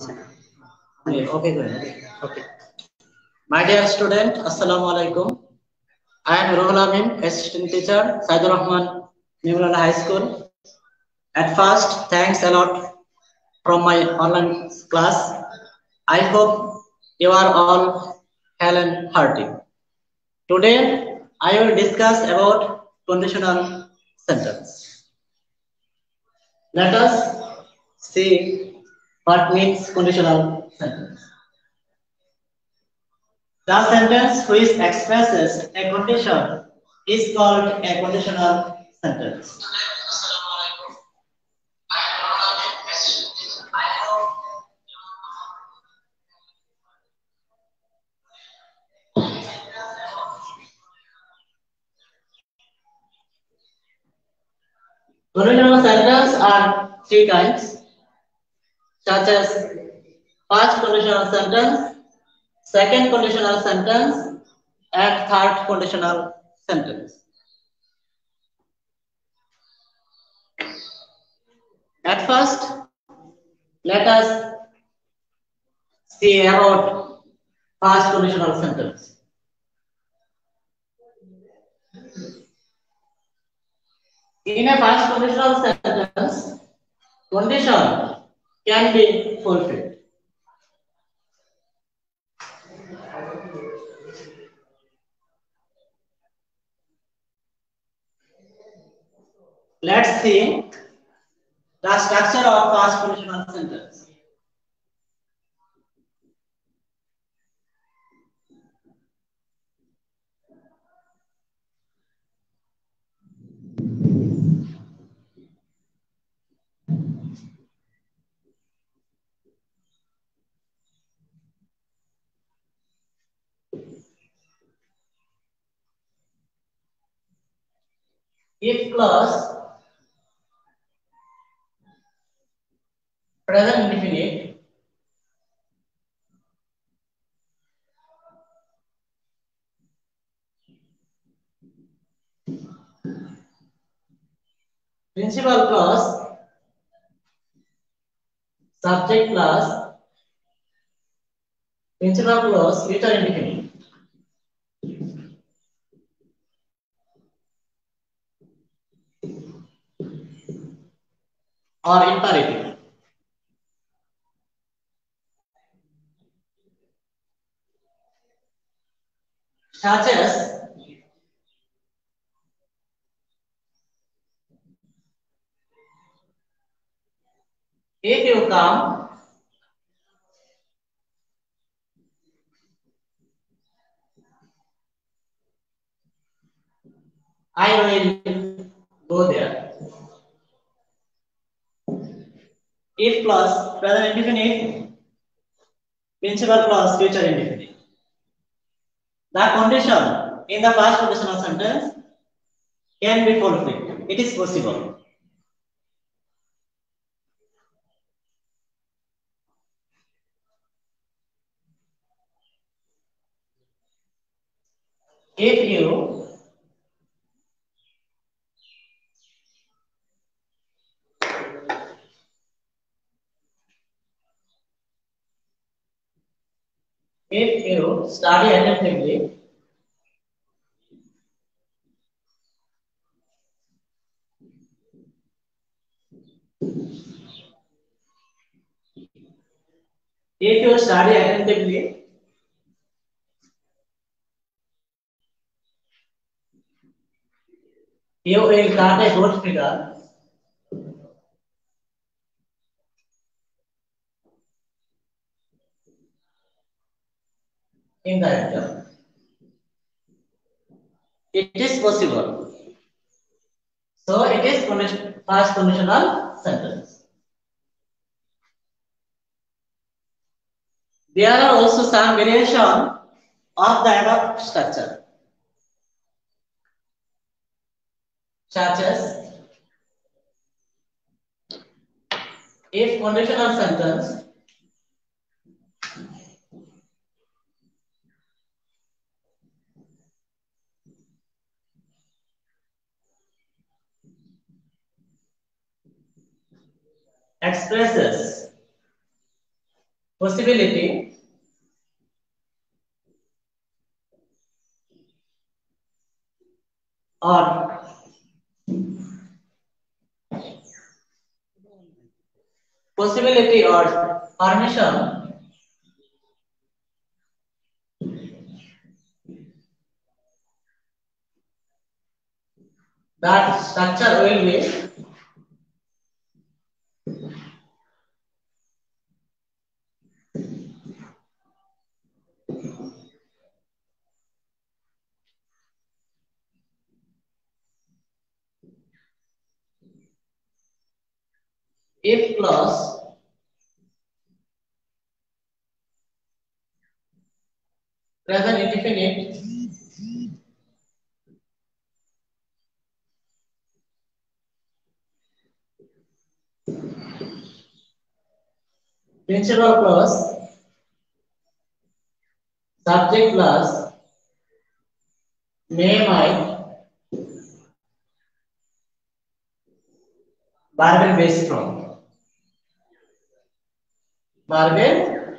Okay, good. Okay. My dear student, Assalamu alaikum. I am Ruhul Amin, assistant teacher, Saidur Rahman, Memorial High School. At first, thanks a lot from my online class. I hope you are all hell and hearty. Today, I will discuss about conditional sentence. Let us see what means conditional sentence. The sentence which expresses a condition is called a conditional sentence. Conditional sentences are three kinds, such as first conditional sentence, second conditional sentence, and third conditional sentence. At first, let us see about past conditional sentence. In a past conditional sentence, condition can be fulfilled. Let's see the structure of first if class present definite principal class subject class principal class future indefinite और imperative एक you come I will go there If plus present indefinite, principal plus future indefinite. The condition in the past conditional sentence can be fulfilled. It is possible. If you if you study attentively if you study attentively you will get a good figure in the exam. It is possible. So it is past conditional sentence. There are also some variation of the above structure, such as if conditional sentence expresses possibility or possibility or permission that structure will be a plus rather indefinite principal plus subject plus name i barbell based from marble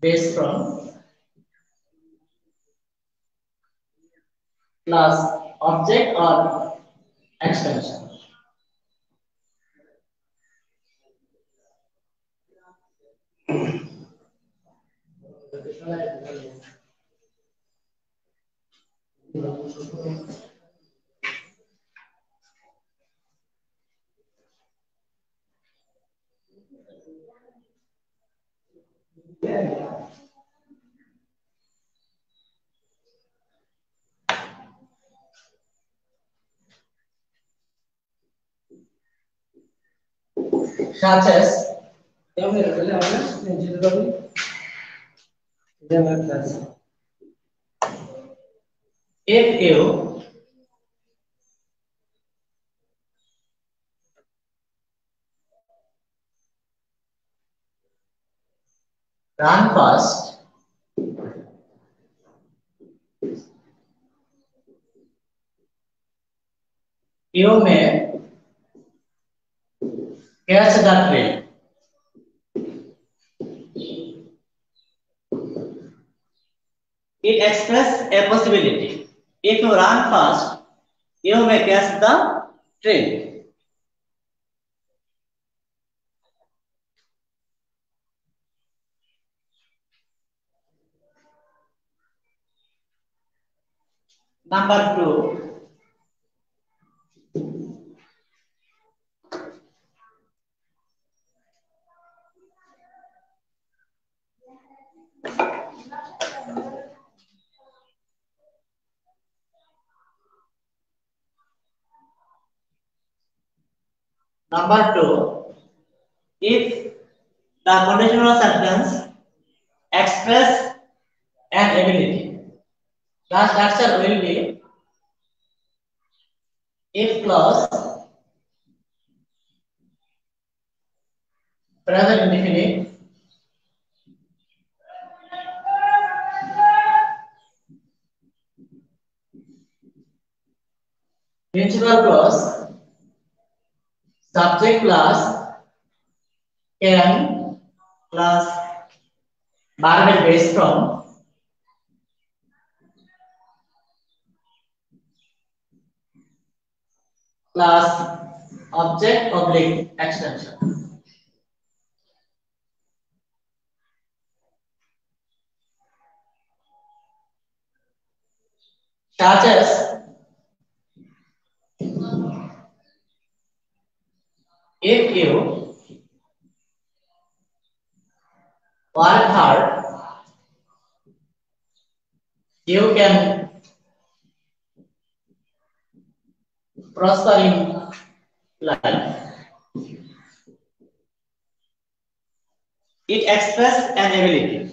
base from class object or extension. Thank you. As if you run fast you may catch the train it expresses a possibility if you run fast you may catch the train Number two, number two, if the conditional sentence express an ability, the structure will be if clause present indefinite principal clause Asif class 10 class barbell base from class object oblique extension. Charges if you work hard, you can prosper in life. It expresses an ability.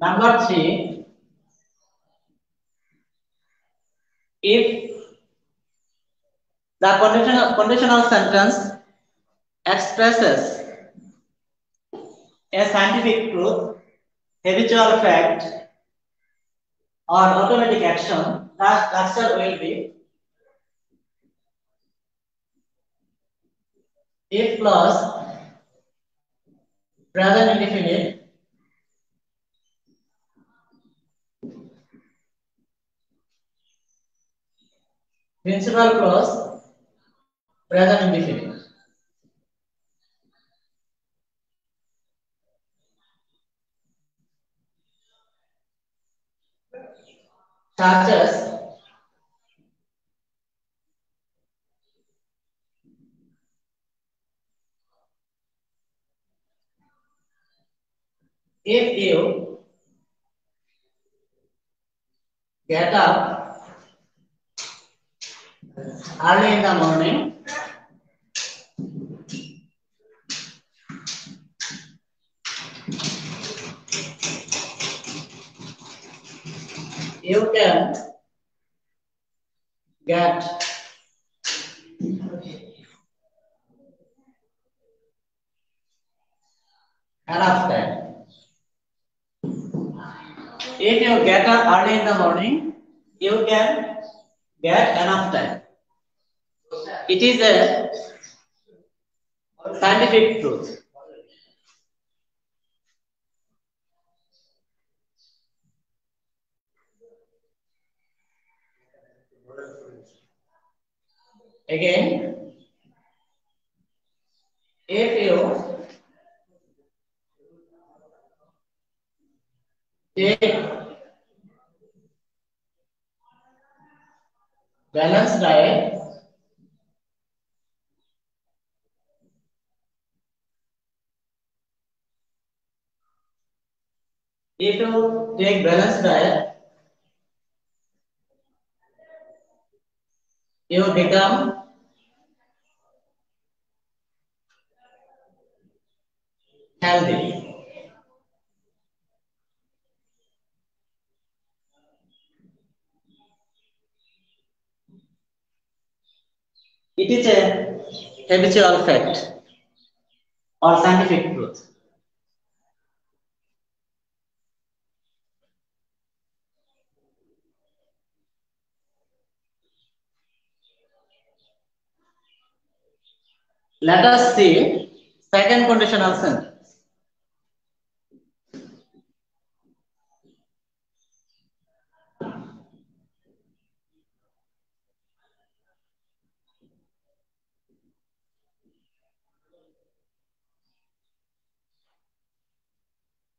Number three, if the conditional, conditional sentence expresses a scientific truth, habitual fact, or automatic action, that answer will be if plus present indefinite principal clause present indefinite charges. If you get up early in the morning you can get enough time. If you get up early in the morning, you can get enough time. It is a scientific truth. Again, if you take balanced diet if you take balanced diet you become healthy It is a habitual fact or scientific truth. Let us see second conditional sentence.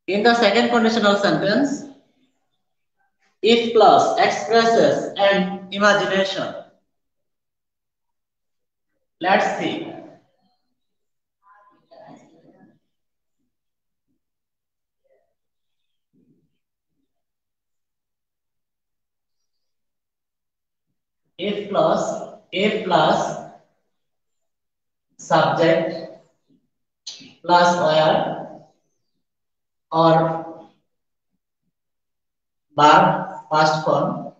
In the second conditional sentence, if plus expresses an imagination. Let's see. If plus, if plus subject plus where or verb past form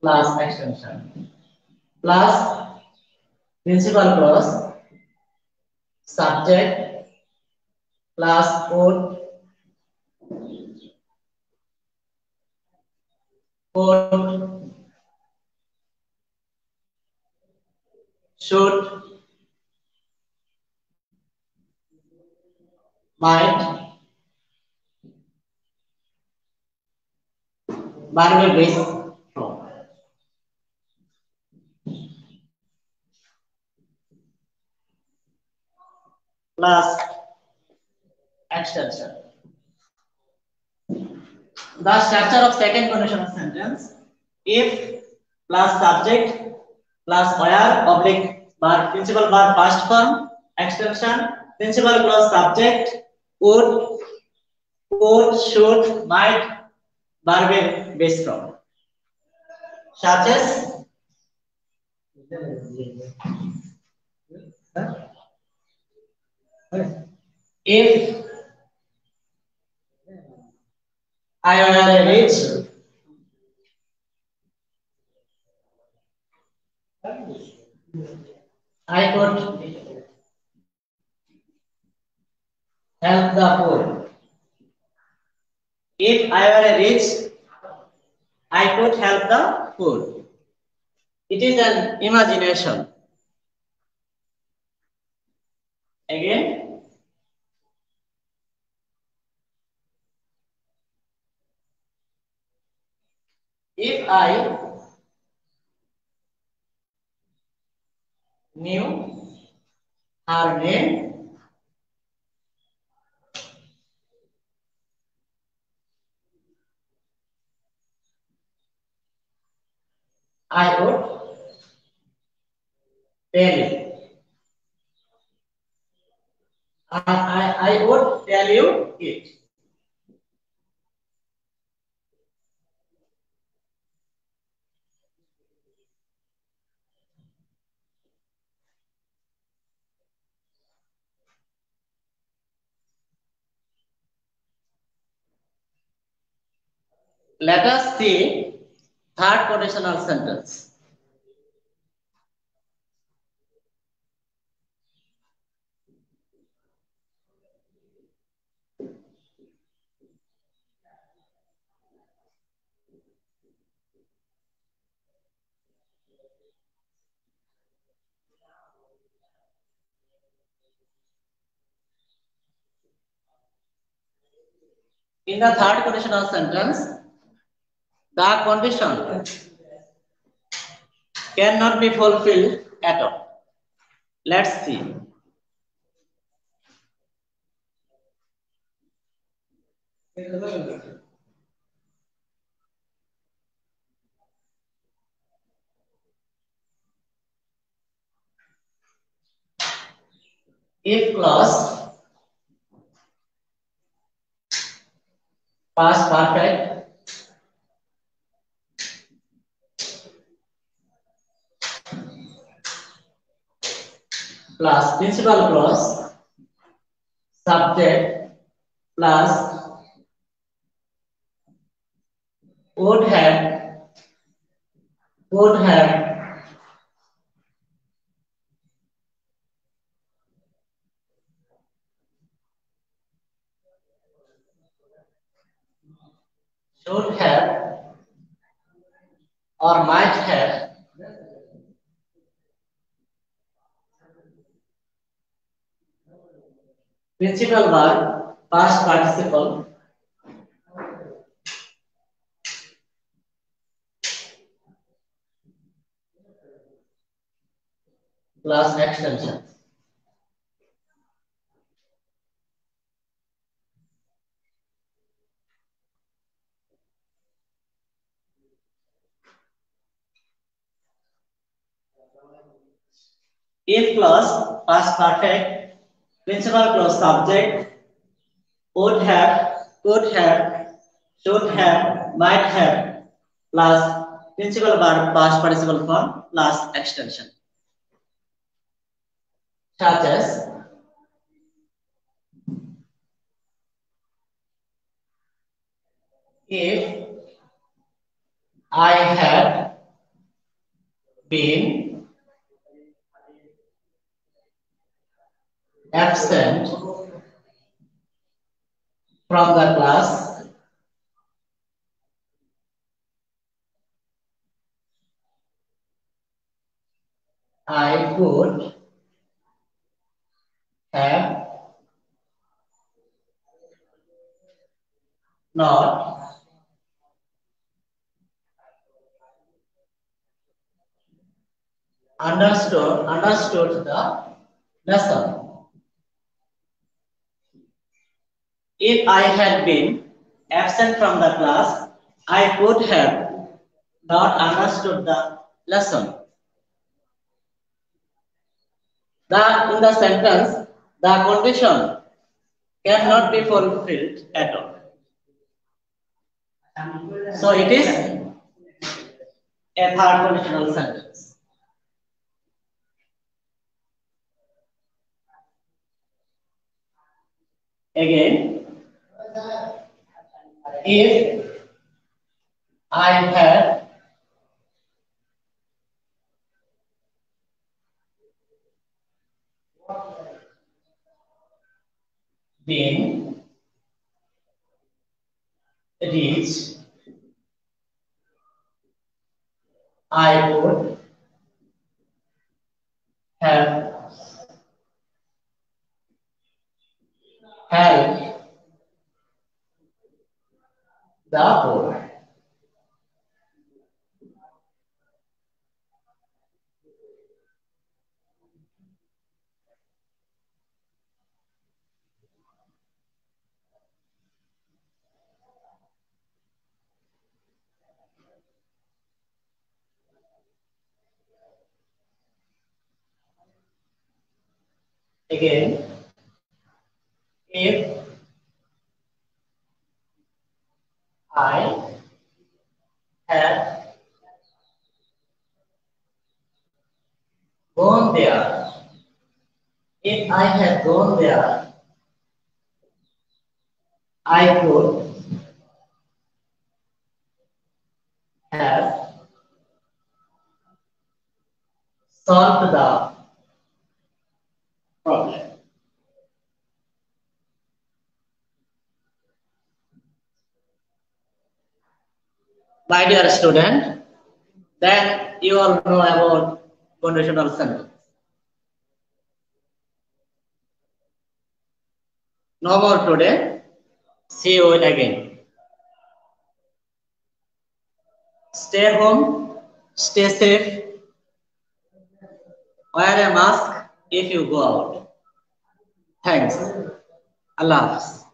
plus extension plus principal clause subject plus would would should might. Barber base. Plus extension. The structure of second conditional sentence if plus subject plus where oblique verb principal verb past form extension principal clause subject would could should might verb base form such as if I were rich. I could help the poor. If I were rich, I could help the poor. It is an imagination. Again, if I knew her name, I would tell you. I, I, I would tell you it. Let us see third conditional sentence. In the third conditional sentence, the condition cannot be fulfilled at all. Let's see. If clause past perfect plus principal clause subject plus would have would have should have or might have principal verb past participle plus extension if clause past perfect principal clause subject would have could have should have might have plus principal verb past participle form plus extension. Such as if I had been absent from the class I could have not understood understood the lesson. If I had been absent from the class, I could have not understood the lesson. The in the sentence, the condition cannot be fulfilled at all. So it is a third conditional sentence. Again, if I had been rich, I would the poor. Again, if I had gone there, if I had gone there, I could have solved the My dear student, then you all know about conditional sentence. No more today. See you again. Stay home, stay safe, wear a mask if you go out. Thanks. Allah Hafiz.